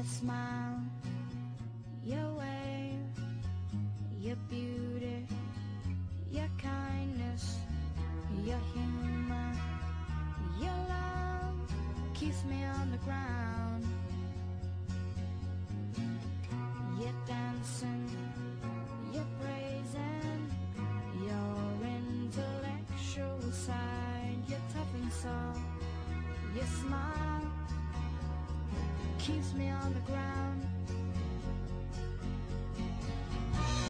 Your smile, your wave, your beauty, your kindness, your humor, your love keeps me on the ground. You're dancing, you're praising, your intellectual side, your tough and soft, your smile keeps me on the ground.